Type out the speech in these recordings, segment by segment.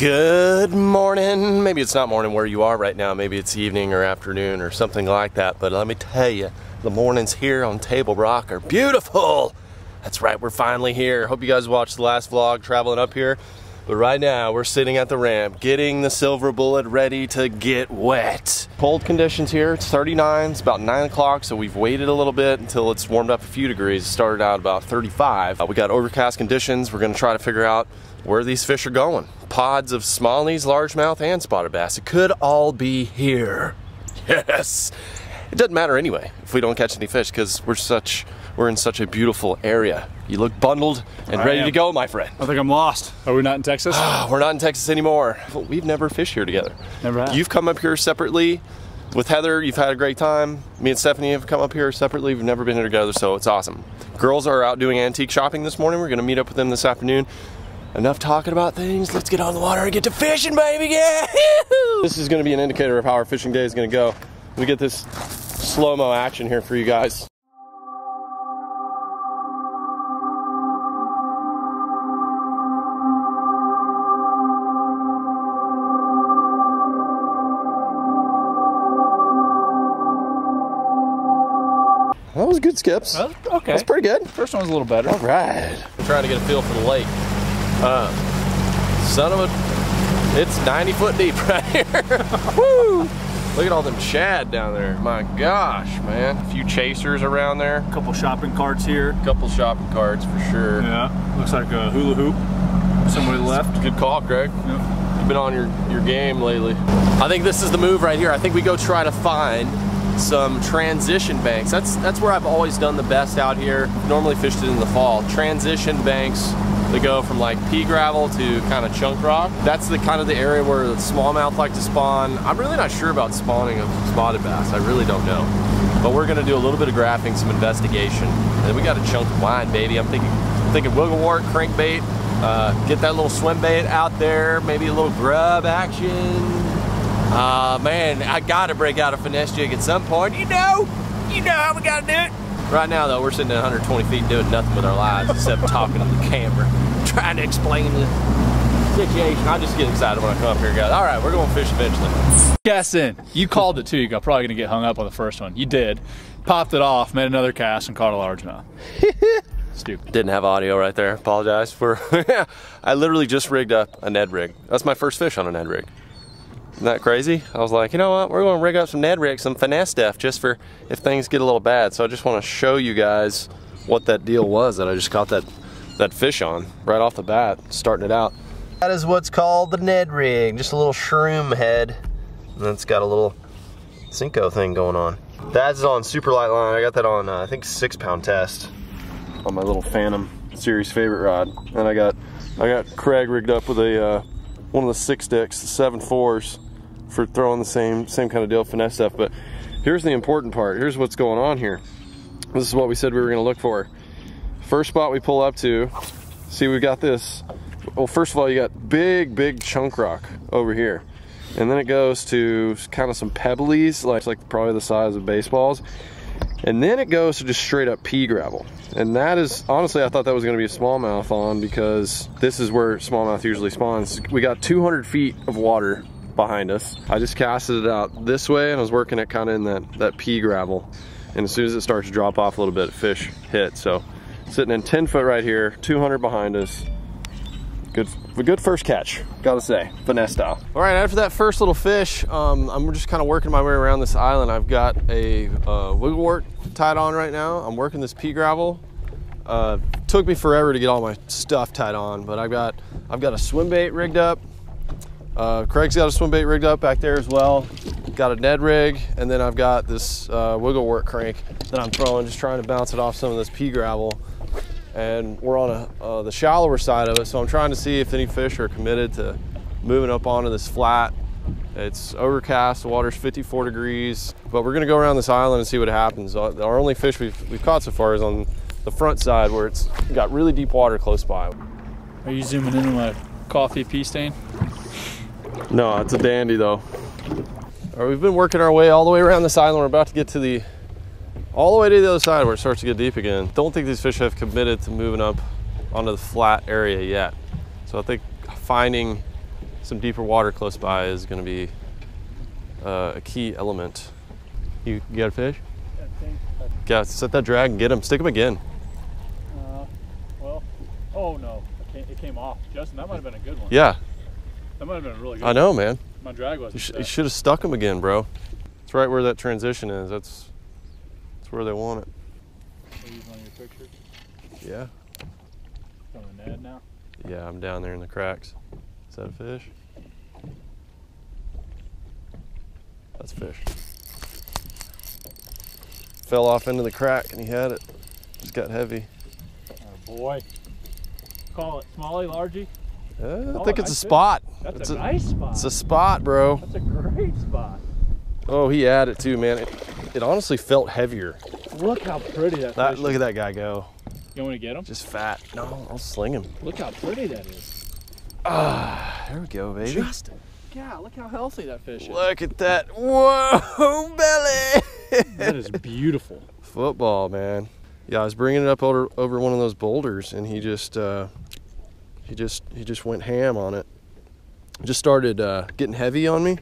Good morning. Maybe it's not morning where you are right now. Maybe it's evening or afternoon or something like that. But let me tell you, the mornings here on Table Rock are beautiful. That's right, we're finally here. Hope you guys watched the last vlog traveling up here. But right now, we're sitting at the ramp, getting the Silver Bullet ready to get wet. Cold conditions here, it's 39, it's about 9 o'clock, so we've waited a little bit until it's warmed up a few degrees. It started out about 35. Uh, we got overcast conditions. We're gonna try to figure out where these fish are going. Pods of smallies, largemouth, and spotted bass. It could all be here. Yes. It doesn't matter anyway if we don't catch any fish because we're such we're in such a beautiful area. You look bundled and I ready am. to go, my friend. I think I'm lost. Are we not in Texas? Ah, we're not in Texas anymore. We've never fished here together. Never have. You've come up here separately with Heather. You've had a great time. Me and Stephanie have come up here separately. We've never been here together, so it's awesome. Girls are out doing antique shopping this morning. We're going to meet up with them this afternoon. Enough talking about things. Let's get on the water and get to fishing, baby. Yeah. This is going to be an indicator of how our fishing day is going to go. We get this slow-mo action here for you guys. Was good skips. Well, okay. That's pretty good. First one was a little better. All right. I'm trying to get a feel for the lake. Uh, son of a, it's 90 foot deep right here. Woo! Look at all them shad down there. My gosh, man. A few chasers around there. A couple shopping carts here. A couple shopping carts for sure. Yeah. Looks like a hula hoop. Somebody left. Good call, Greg. Yep. You've been on your, your game lately. I think this is the move right here. I think we go try to find some transition banks. That's that's where I've always done the best out here. Normally fished it in the fall. Transition banks that go from like pea gravel to kind of chunk rock. That's the kind of the area where the smallmouth like to spawn. I'm really not sure about spawning of spotted bass. I really don't know. But we're gonna do a little bit of graphing, some investigation. And we got a chunk of wine, baby. I'm thinking thinking Wiggle Wart, crankbait, uh, get that little swim bait out there, maybe a little grub action. Uh, man, I gotta break out a finesse jig at some point. You know, you know how we gotta do it. Right now, though, we're sitting at 120 feet doing nothing with our lives except talking to the camera, trying to explain the situation. I just get excited when I come up here, guys. All right, we're going to fish eventually. Cast in. You called it too. You got probably gonna get hung up on the first one. You did. Popped it off, made another cast, and caught a largemouth. Stupid. Didn't have audio right there. Apologize for. I literally just rigged up a Ned rig. That's my first fish on a Ned rig. Isn't that crazy? I was like, you know what? We're going to rig up some Ned rig, some finesse stuff, just for if things get a little bad. So I just want to show you guys what that deal was that I just caught that that fish on right off the bat, starting it out. That is what's called the Ned rig, just a little shroom head, and it's got a little Senko thing going on. That's on super light line. I got that on uh, I think six pound test on my little Phantom series favorite rod, and I got I got Craig rigged up with a uh, one of the six sticks, the seven fours, for throwing the same same kind of deal, finesse stuff. But here's the important part. Here's what's going on here. This is what we said we were going to look for. First spot we pull up to, see we got this. Well, first of all, you got big, big chunk rock over here. And then it goes to kind of some pebblies, like, like probably the size of baseballs. And then it goes to just straight up pea gravel. And that is, honestly, I thought that was gonna be a smallmouth on because this is where smallmouth usually spawns. We got 200 feet of water behind us. I just casted it out this way and I was working it kind of in that, that pea gravel. And as soon as it starts to drop off a little bit, fish hit. So sitting in 10 foot right here, 200 behind us. Good, a good first catch, gotta say, finesse style. All right, after that first little fish, um, I'm just kind of working my way around this island. I've got a uh, Wiggle Wart tied on right now. I'm working this pea gravel. Uh, took me forever to get all my stuff tied on, but I've got I've got a swim bait rigged up. Uh, Craig's got a swim bait rigged up back there as well. Got a Ned rig, and then I've got this uh, Wiggle Wart crank that I'm throwing, just trying to bounce it off some of this pea gravel. And we're on a, uh, the shallower side of it, so I'm trying to see if any fish are committed to moving up onto this flat. It's overcast, the water's 54 degrees, but we're gonna go around this island and see what happens. Uh, Our only fish we've, we've caught so far is on the front side where it's got really deep water close by. Are you zooming in on my coffee pea stain? No, it's a dandy though. All right, we've been working our way all the way around this island. We're about to get to the, all the way to the other side where it starts to get deep again. Don't think these fish have committed to moving up onto the flat area yet. So I think finding some deeper water close by is going to be uh, a key element. You, you got a fish? Yeah, set that drag and get him. Stick him again. uh, well, oh no, it came, it came off. Justin, that might have been a good one. Yeah, That might have been really good I know, man. My drag was. You, sh- you should have stuck him again, bro. It's right where that transition is. That's that's where they want it. Use one of your pictures Yeah. from the Ned now. Yeah, I'm down there in the cracks. Is that a fish? That's a fish. Fell off into the crack and he had it. Just got heavy. Oh boy. Call it smallie, largie. Uh, I Oh, think it's a spot. That's It's a, nice spot. It's a spot, bro. That's a great spot. Oh, he had it too, man. It, it honestly felt heavier. Look how pretty that, That, look is. at that guy go. You want to get him? Just fat. No, I'll sling him. Look how pretty that is. Ah, there we go, baby. Justin. Yeah, look how healthy that fish is. Look at that. Whoa, belly. That is beautiful. Football, man. Yeah, I was bringing it up over, over one of those boulders, and he just uh, he just he just went ham on it. Just started uh, getting heavy on me,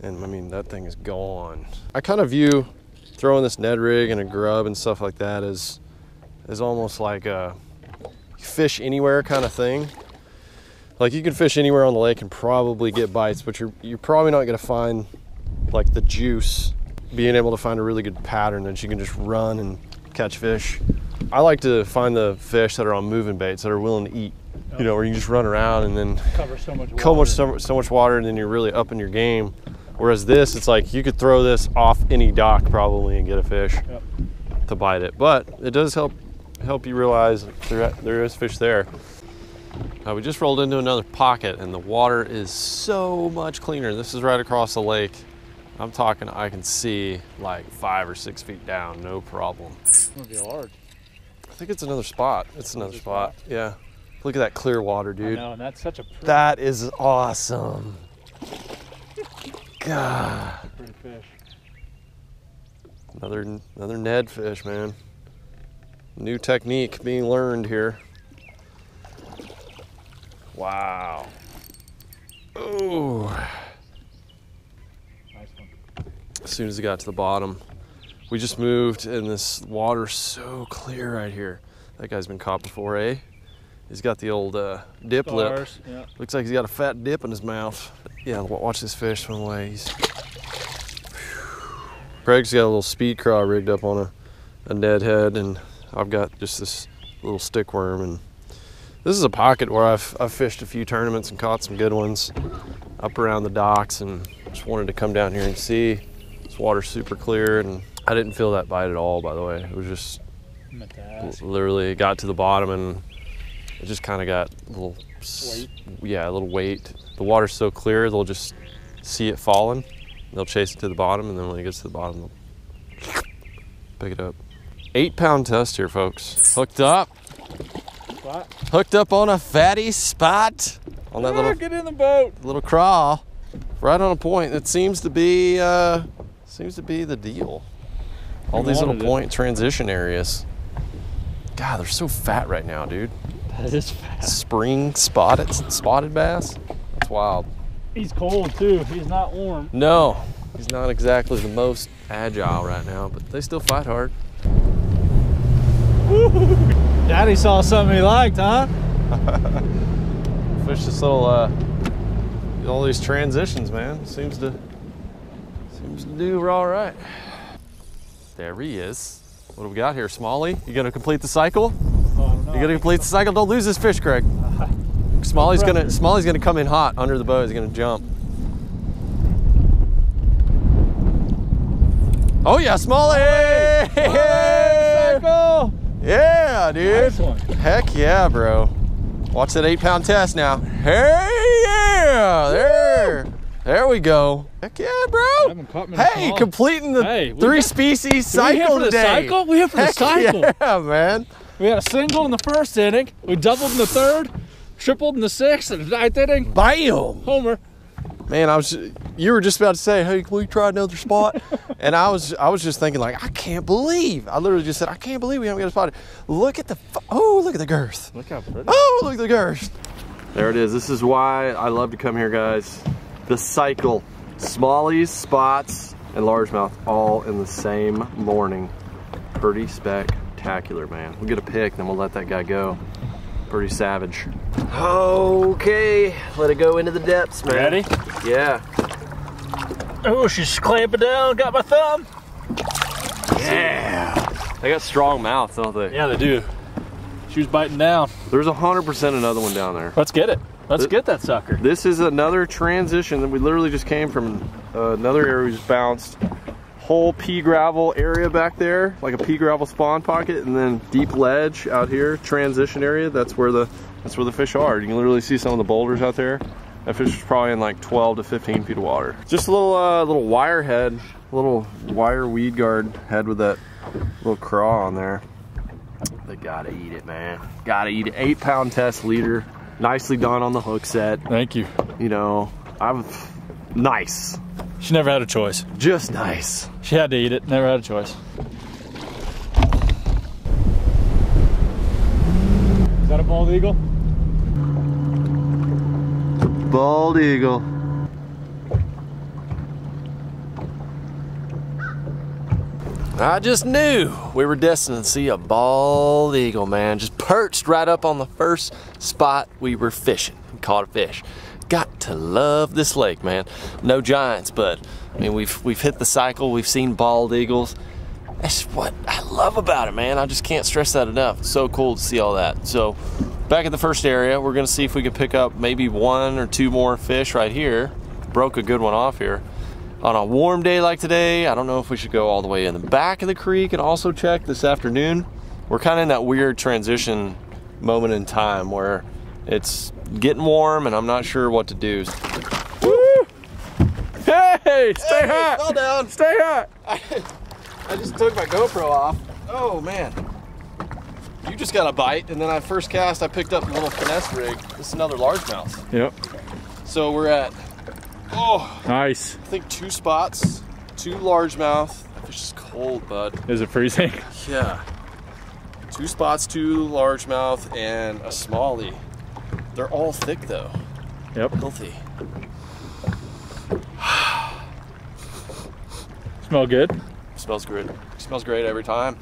and I mean that thing is gone. I kind of view throwing this Ned rig and a grub and stuff like that as as almost like a fish anywhere kind of thing. Like you can fish anywhere on the lake and probably get bites, but you're you're probably not gonna find like the juice being able to find a really good pattern that you can just run and catch fish. I like to find the fish that are on moving baits that are willing to eat. You know, where you can just run around and then Cover so much water. much so, so much water and then you're really up in your game. Whereas this, it's like you could throw this off any dock probably and get a fish Yep. to bite it. But it does help help you realize there there is fish there. Uh, we just rolled into another pocket and the water is so much cleaner. This is right across the lake. I'm talking I can see like five or six feet down, no problem. It's gonna be large. I think it's another spot. It's another Another spot. spot. Yeah. Look at that clear water, I dude. know, and that's such a pretty, That is awesome. God. pretty fish. Another another Ned fish, man. New technique being learned here. Wow. Oh. As soon as it got to the bottom, we just moved and this water's so clear right here. That guy's been caught before, eh? He's got the old uh, dip lip. Stars, Yeah. Looks like he's got a fat dip in his mouth. Yeah, watch this fish swim away. He's... Craig's got a little speed craw rigged up on a, a Ned head, and I've got just this little stick worm. And this is a pocket where I've, I've fished a few tournaments and caught some good ones up around the docks, and just wanted to come down here and see. This water's super clear, and I didn't feel that bite at all. By the way, it was just I meant to ask. literally got to the bottom and it just kind of got a little s- yeah a little weight the water's so clear they'll just see it falling they'll chase it to the bottom and then when it gets to the bottom they'll pick it up eight pound test here folks hooked up Spot. hooked up on a fatty spot on that Ah, little get in the boat. little crawl right on a point that seems to be uh seems to be the deal all these little wanted it. point transition areas god they're so fat right now dude That is fast. spring spotted spotted bass that's wild He's cold too. He's not warm. no he's not exactly the most agile right now but they still fight hard Daddy saw something he liked, huh? fish this little uh all these transitions man seems to seems to do all right. There he is. What do we got here smalley? You gonna complete the cycle? Oh, I you gonna complete the cycle? Don't lose this fish craig. Smalley's gonna smalley's gonna come in hot under the boat he's gonna jump. Oh yeah smalley! Cycle. yeah dude. Nice one. Heck yeah, bro. Watch that eight pound test now. Hey, yeah, there. There we go. Heck yeah, bro. haven't Hey, small. completing the Hey, three got- species we hit cycle the today. cycle? We hit for the cycle. Yeah, man. We had a single in the first inning. We doubled in the third, tripled in the sixth, and the ninth inning. Bam. Homer. Man, I was. You were just about to say, "Hey, can we try another spot?" and I was, I was just thinking, like, I can't believe. I literally just said, "I can't believe we haven't got a spot." Look at the. Oh, look at the girth. Look how pretty. Oh, look at the girth. There it is. This is why I love to come here, guys. The cycle. Smallies, spots, and largemouth all in the same morning. Pretty spectacular, man. We'll get a pick, then we'll let that guy go. Pretty savage. Okay, let it go into the depths, man. Ready? Yeah. Oh, she's clamping down. Got my thumb. Yeah. They got strong mouths, don't they? Yeah, they do. She was biting down. There's 100% another one down there. Let's get it. Let's Th- get that sucker. This is another transition that we literally just came from uh, another area we just bounced. Whole pea gravel area back there, like a pea gravel spawn pocket, and then deep ledge out here, transition area. That's where the that's where the fish are. You can literally see some of the boulders out there. That fish is probably in like 12 to 15 feet of water. Just a little uh, little wire head, little wire weed guard head with that little craw on there. They gotta eat it, man. Gotta eat it. Eight pound test leader. Nicely done on the hook set. Thank you. You know, I'm nice. She never had a choice. Just nice. She had to eat it. Never had a choice. Is that a bald eagle? Bald eagle. I just knew we were destined to see a bald eagle, man. Just perched right up on the first spot we were fishing and caught a fish. Got to love this lake, man. No giants, but I mean we've we've hit the cycle. We've seen bald eagles. That's what I love about it, man. I just can't stress that enough. So cool to see all that. So, back at the first area, we're gonna see if we can pick up maybe one or two more fish right here. Broke a good one off here. On a warm day like today, I don't know if we should go all the way in the back of the creek and also check this afternoon. We're kind of in that weird transition moment in time where it's getting warm and I'm not sure what to do. Woo! Hey, stay hot. Fell down. Stay hot. I just took my GoPro off. Oh man. You just got a bite, and then I first cast, I picked up a little finesse rig. This is another largemouth. Yep. So we're at, oh, Nice. I think two spots, two largemouth. That fish is cold, bud. Is it freezing? Yeah. Two spots, two largemouth, and a smallie. They're all thick though, Yep. healthy. Smell good. Smells great. Smells great every time.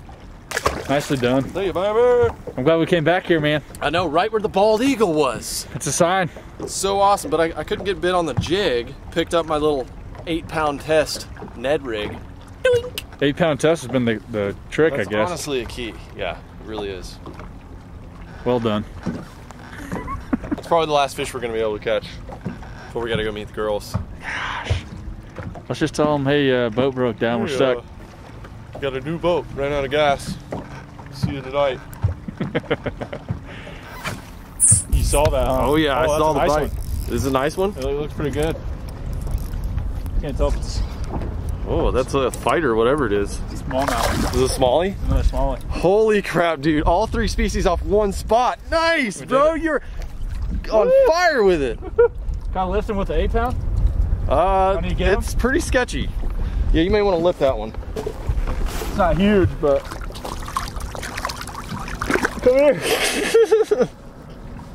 Nicely done. Thank you, baby. I'm glad we came back here, man. I know, right where the bald eagle was. It's a sign. It's So awesome, but I, I couldn't get bit on the jig. Picked up my little eight pound test Ned rig. Doink. Eight pound test has been the, the trick, That's I guess. honestly a key. Yeah, it really is. Well done. It's probably the last fish we're gonna be able to catch before we gotta go meet the girls. Gosh. Let's just tell them, hey, uh, boat broke down. We're stuck. Got a new boat. Ran out of gas. See you tonight. You saw that, huh? Oh yeah, I saw a the nice bite. one. This is a nice one. It looks pretty good. Can't tell if it's Oh, that's a fighter, whatever it is. smallmouth. Is it a smallie? Another smallie. Holy crap, dude! All three species off one spot. Nice, We bro. You're on fire with it. Kind of lifting with the eight pound. Uh, Wanna you get 'em? it's pretty sketchy. Yeah, you may want to lift that one. It's not huge, but come here.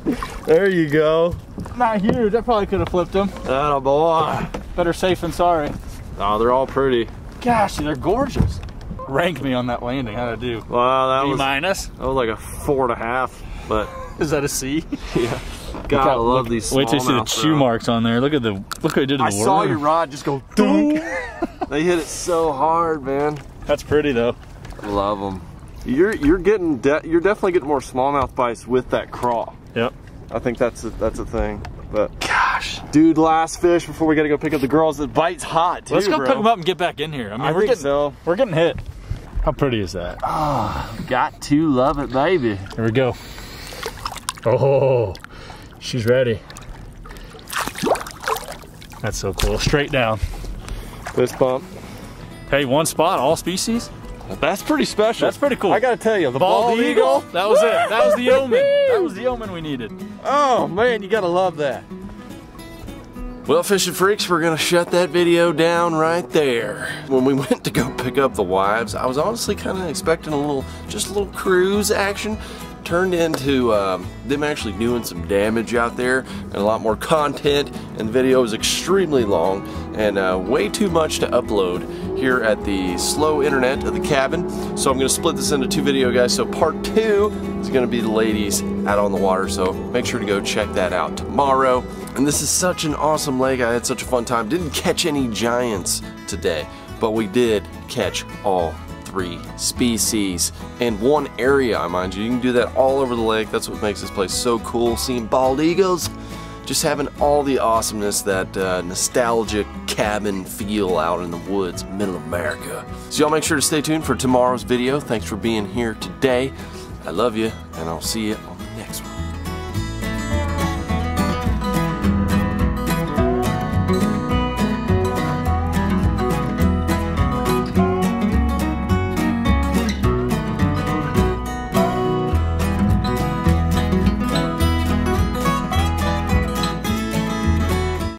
There you go. Not huge. I probably could have flipped them. Atta boy. Better safe than sorry. Oh, they're all pretty. Gosh, they're gorgeous. Rank me on that landing. How'd I do? Wow, that B was minus. that was like a four and a half. But Is that a C? yeah, gotta love these. Wait till you see the chew marks on there. Look at the look what I did to the I saw your rod just go dunk. they hit it so hard, man. That's pretty though. Love them. You're you're getting de- you're definitely getting more smallmouth bites with that craw. Yep. I think that's a, that's a thing. But gosh, dude, last fish before we gotta go pick up the girls. The bite's hot too, Let's go bro. pick them up and get back in here. I mean, I we're getting so. we're getting hit. How pretty is that? Oh, Got to love it, baby. Here we go. Oh, she's ready. That's so cool. Straight down. Fist bump. Hey, one spot, all species. That's pretty special. That's pretty cool. I gotta tell you, the Bald, eagle. That was it. That was the omen. That was the omen we needed. Oh man, you gotta love that. Well, fishing freaks, we're gonna shut that video down right there. When we went to go pick up the wives, I was honestly kind of expecting a little, just a little cruise action. Turned into um, them actually doing some damage out there and a lot more content and the video is extremely long and uh, way too much to upload here at the slow internet of the cabin. So I'm gonna split this into two video guys. So part two is gonna be the ladies out on the water. So make sure to go check that out tomorrow. And this is such an awesome lake. I had such a fun time. Didn't catch any giants today but we did catch all three species in one area, I mind you. You can do that all over the lake. That's what makes this place so cool. Seeing bald eagles, just having all the awesomeness, that uh, nostalgic cabin feel out in the woods, middle America. So y'all make sure to stay tuned for tomorrow's video. Thanks for being here today. I love you, and I'll see you on the next one.